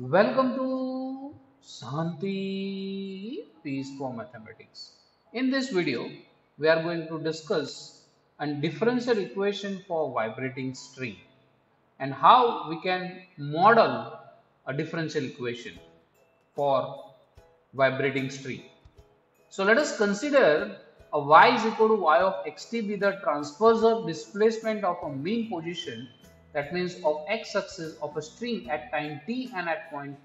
Welcome to Shanti Peace for Mathematics. In this video, we are going to discuss a differential equation for vibrating string and how we can model a differential equation for vibrating string. So let us consider a y is equal to y of xt be the transversal displacement of a mean position that means of x axis of a string at time t and at point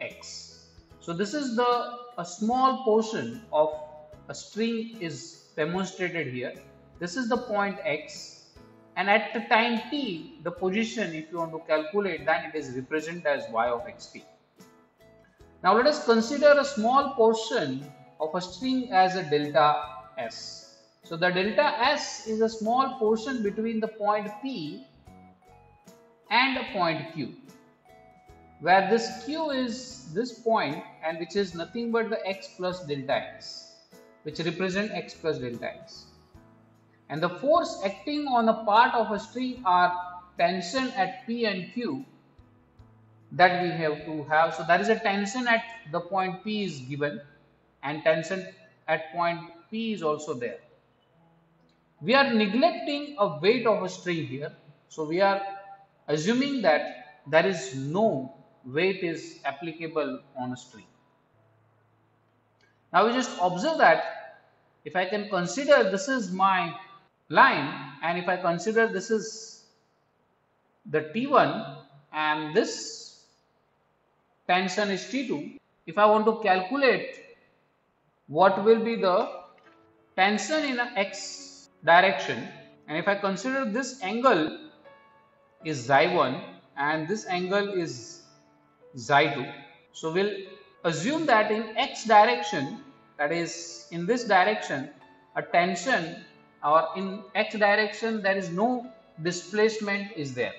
x. So this is the a small portion of a string is demonstrated here. This is the point x and at the time t the position if you want to calculate then it is represented as y of xt. Now let us consider a small portion of a string as a delta s. So the delta s is a small portion between the point p and a point q where this q is this point and which is nothing but the x plus delta x which represent x plus delta x. And the force acting on a part of a string are tension at p and q that we have to have. So there is a tension at the point p is given and tension at point p is also there. We are neglecting a weight of a string here. So we are assuming that there is no weight is applicable on a string. Now we just observe that if I can consider this is my line and if I consider this is the T1 and this tension is T2, if I want to calculate what will be the tension in a x direction and if I consider this angle is xi1 and this angle is xi2. So we'll assume that in x direction that is in this direction a tension or in x direction there is no displacement is there.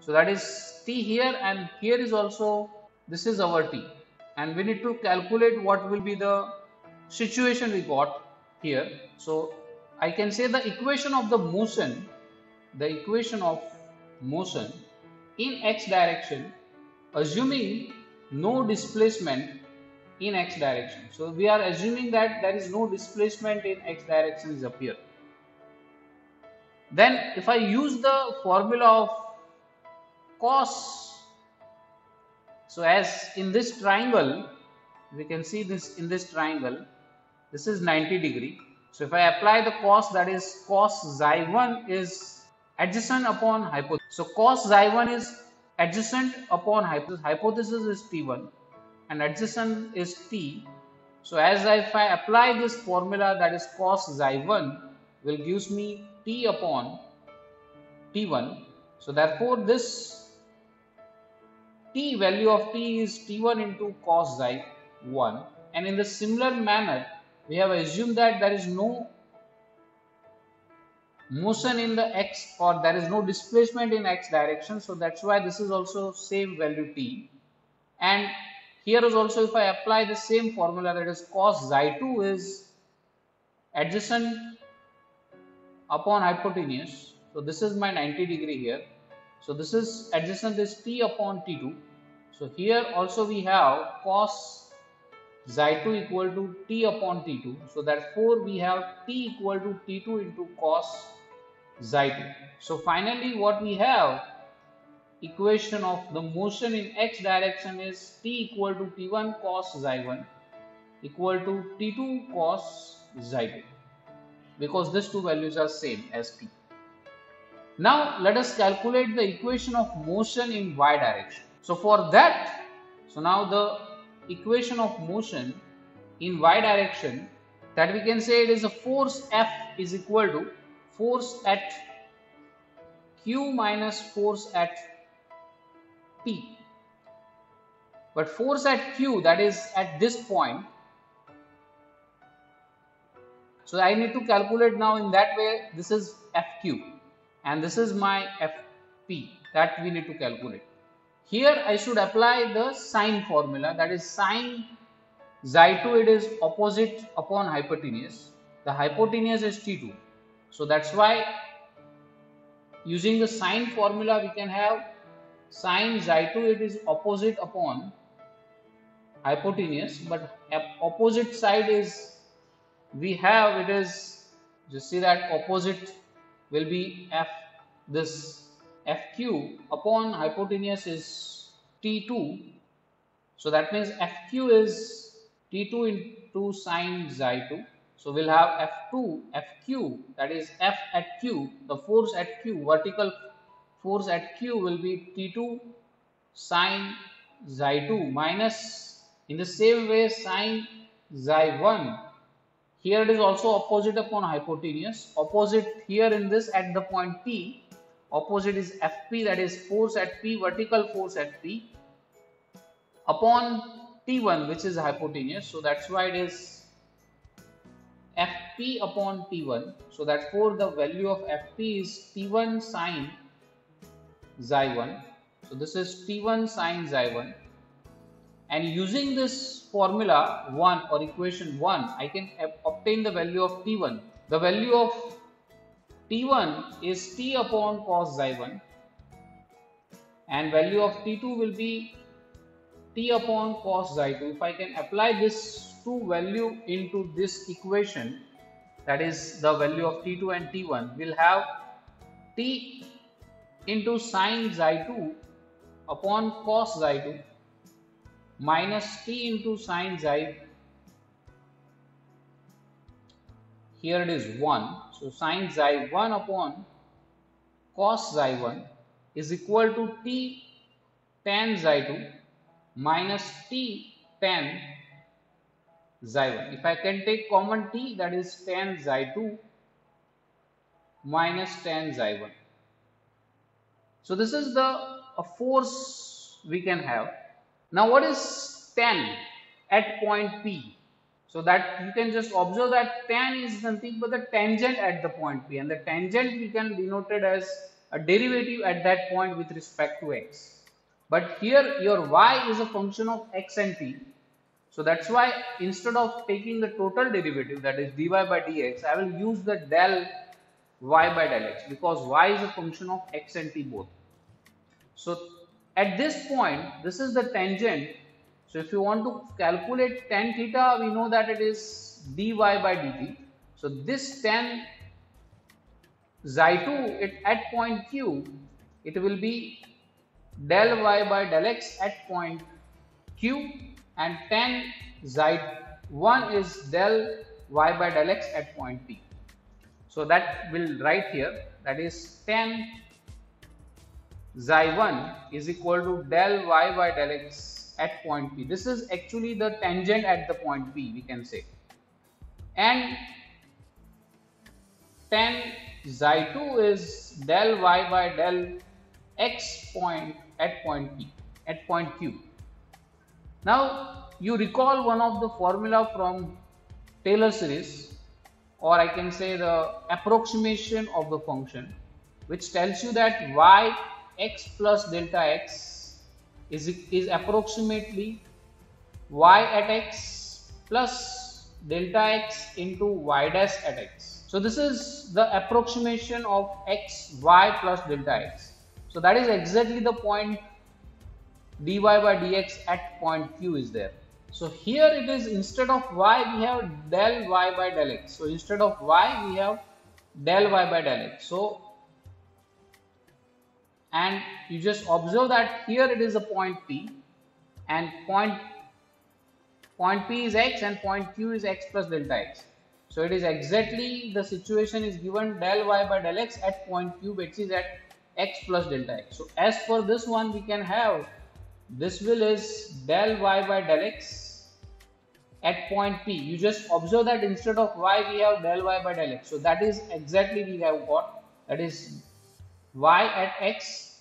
So that is t here and here is also this is our t and we need to calculate what will be the situation we got here. So I can say the equation of the motion the equation of motion in x direction assuming no displacement in x direction. So we are assuming that there is no displacement in x direction is appear. Then if I use the formula of cos, so as in this triangle, we can see this in this triangle, this is 90 degree. So if I apply the cos that is cos xi1 is adjacent upon hypothesis. So cos xi1 is adjacent upon hypothesis. Hypothesis is t1 and adjacent is t. So as I, if I apply this formula that is cos xi1 will gives me t upon t1. So therefore this t value of t is t1 into cos xi1 and in the similar manner we have assumed that there is no motion in the x or there is no displacement in x direction so that's why this is also same value t. And here is also if I apply the same formula that is cos xi2 is adjacent upon hypotenuse. So this is my 90 degree here. So this is adjacent is t upon t2 so here also we have cos xi2 equal to t upon t2 so therefore we have t equal to t2 into cos xi2. So finally what we have equation of the motion in x direction is t equal to t1 cos xi1 equal to t2 cos xi2 because these two values are same as t. Now let us calculate the equation of motion in y direction. So for that, so now the equation of motion in y direction that we can say it is a force F is equal to force at q minus force at p. But force at q that is at this point so I need to calculate now in that way this is fq and this is my fp that we need to calculate. Here I should apply the sine formula that is sine xi2 it is opposite upon hypotenuse. The hypotenuse is t2 so that's why using the sine formula we can have sine xi2 it is opposite upon hypotenuse but opposite side is we have it is just see that opposite will be f this fq upon hypotenuse is t2 so that means fq is t2 into sine xi2 so we'll have f2 fq that is f at q the force at q vertical force at q will be t2 sine xi2 minus in the same way sine xi1 here it is also opposite upon hypotenuse. Opposite here in this at the point P. Opposite is Fp that is force at P, vertical force at P upon T1 which is hypotenuse. So that's why it is Fp upon T1. So that for the value of Fp is T1 sine xi1. So this is T1 sine xi1 and using this formula 1 or equation 1 I can obtain the value of T1. The value of T1 is T upon cos xi1 and value of T2 will be T upon cos xi2. If I can apply this two value into this equation that is the value of T2 and T1 we'll have T into sine xi2 upon cos xi2 minus t into sine xi. Here it is 1 so sine xi 1 upon cos xi 1 is equal to t tan xi 2 minus t tan xi 1 if I can take common t that is tan xi 2 minus tan xi 1 so this is the a force we can have now what is tan at point P? So that you can just observe that tan is nothing but the tangent at the point P and the tangent we can denote it as a derivative at that point with respect to x. But here your y is a function of x and t. So that's why instead of taking the total derivative that is dy by dx, I will use the del y by del x because y is a function of x and t both. So at this point, this is the tangent. So if you want to calculate tan theta, we know that it is dy by dt. So this tan xi2 it, at point q, it will be del y by del x at point q and tan xi1 is del y by del x at point p. So that will write here that is tan xi1 is equal to del y by del x at point P. This is actually the tangent at the point P we can say. And tan xi2 is del y by del x point at point P, at point Q. Now you recall one of the formula from Taylor series or I can say the approximation of the function which tells you that y x plus delta x is, is approximately y at x plus delta x into y dash at x. So this is the approximation of x, y plus delta x. So that is exactly the point dy by dx at point q is there. So here it is instead of y we have del y by del x. So instead of y we have del y by del x. So and you just observe that here it is a point P and point point P is x and point Q is x plus delta x. So it is exactly the situation is given del y by del x at point Q which is at x plus delta x. So as for this one we can have this will is del y by del x at point P. You just observe that instead of y we have del y by del x. So that is exactly we have got. That is y at x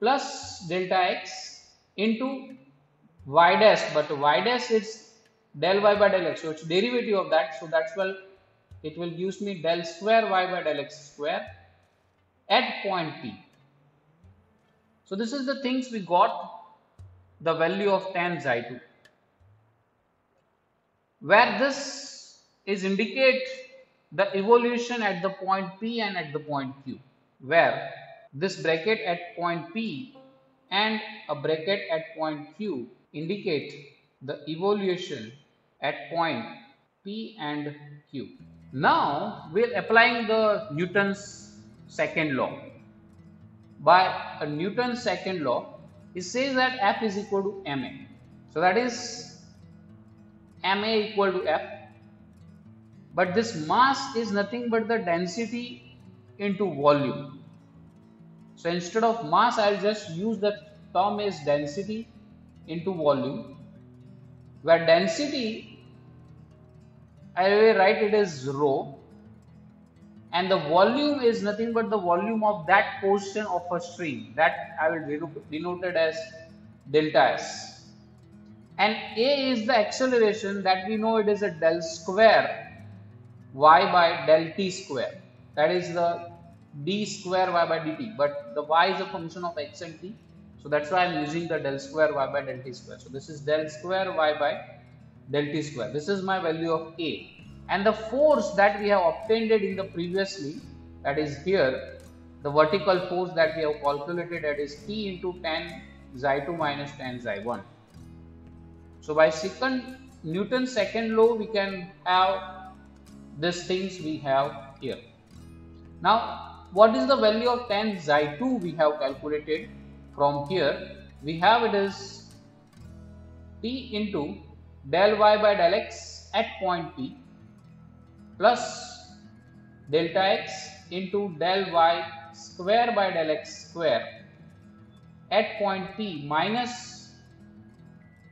plus delta x into y dash. But y dash is del y by del x. So it's derivative of that. So that's well it will gives me del square y by del x square at point p. So this is the things we got the value of tan xi2 where this is indicate the evolution at the point p and at the point q where this bracket at point P and a bracket at point Q indicate the evolution at point P and Q. Now we are applying the Newton's second law. By a Newton's second law, it says that F is equal to ma. So that is ma equal to F. But this mass is nothing but the density into volume. So instead of mass, I'll just use the term as density into volume, where density I will write it as rho and the volume is nothing but the volume of that portion of a string that I will denote it as delta s. And a is the acceleration that we know it is a del square y by del t square. That is the d square y by dt but the y is a function of x and t. So that's why I'm using the del square y by del t square. So this is del square y by del t square. This is my value of A. And the force that we have obtained in the previously, that is here, the vertical force that we have calculated that is T into tan xi 2 minus tan xi 1. So by second Newton's second law, we can have these things we have here. Now, what is the value of tan xi 2 we have calculated from here? We have it is T into del y by del x at point P plus delta x into del y square by del x square at point P minus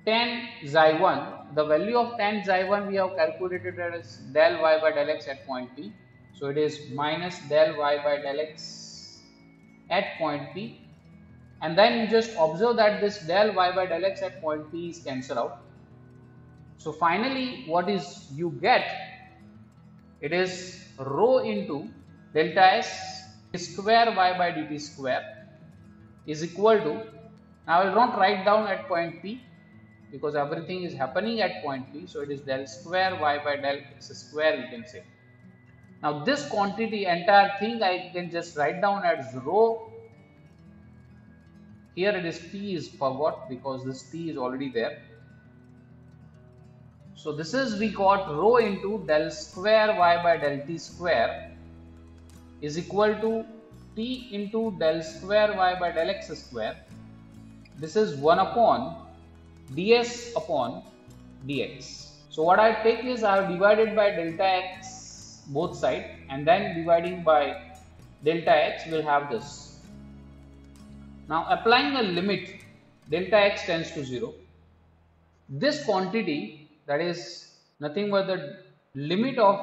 tan xi 1 the value of tan xi 1 we have calculated as del y by del x at point P so it is minus del y by del x at point P and then you just observe that this del y by del x at point P is cancelled out. So finally what is you get it is rho into delta s square y by dt square is equal to I will not write down at point P because everything is happening at point P. So it is del square y by del x square you can say. Now this quantity entire thing I can just write down as rho. Here it is P is forgot because this P is already there so this is we got rho into del square y by del t square is equal to t into del square y by del x square. This is 1 upon ds upon dx. So what I take is I have divided by delta x both side and then dividing by delta x will have this. Now applying a limit delta x tends to 0. This quantity that is nothing but the limit of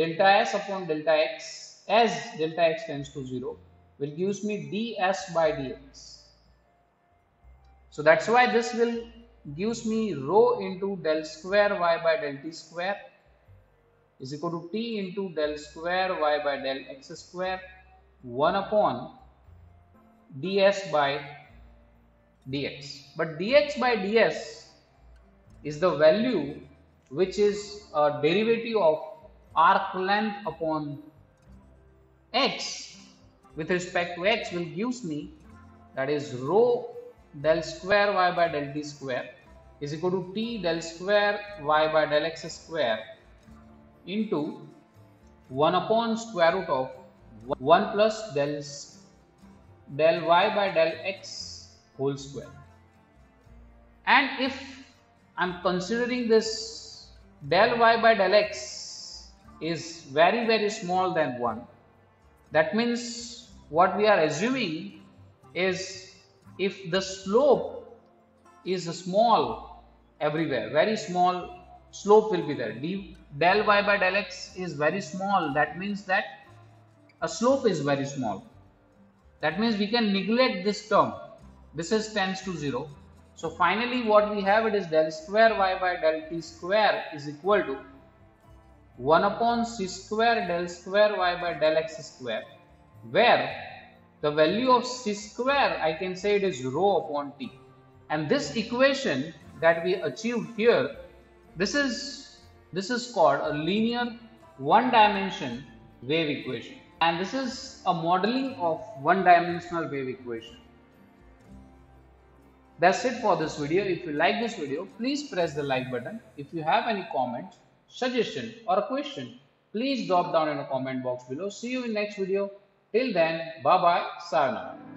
delta s upon delta x as delta x tends to 0 will gives me ds by dx. So that's why this will gives me rho into del square y by del t square is equal to t into del square y by del x square 1 upon ds by dx. But dx by ds is the value which is a derivative of arc length upon x with respect to x will gives me that is rho del square y by del t square is equal to t del square y by del x square into 1 upon square root of 1 plus del, del y by del x whole square. And if I'm considering this del y by del x is very very small than 1 that means what we are assuming is if the slope is small everywhere very small slope will be there. D, del y by del x is very small. That means that a slope is very small. That means we can neglect this term. This is tends to 0 so finally what we have it is del square y by del t square is equal to 1 upon c square del square y by del x square where the value of c square I can say it is rho upon t. And this equation that we achieved here this is this is called a linear one dimension wave equation. And this is a modeling of one dimensional wave equation That's it for this video. If you like this video, please press the like button. If you have any comment, suggestion or a question, please drop down in the comment box below. See you in next video. Till then, bye bye. Sayonara.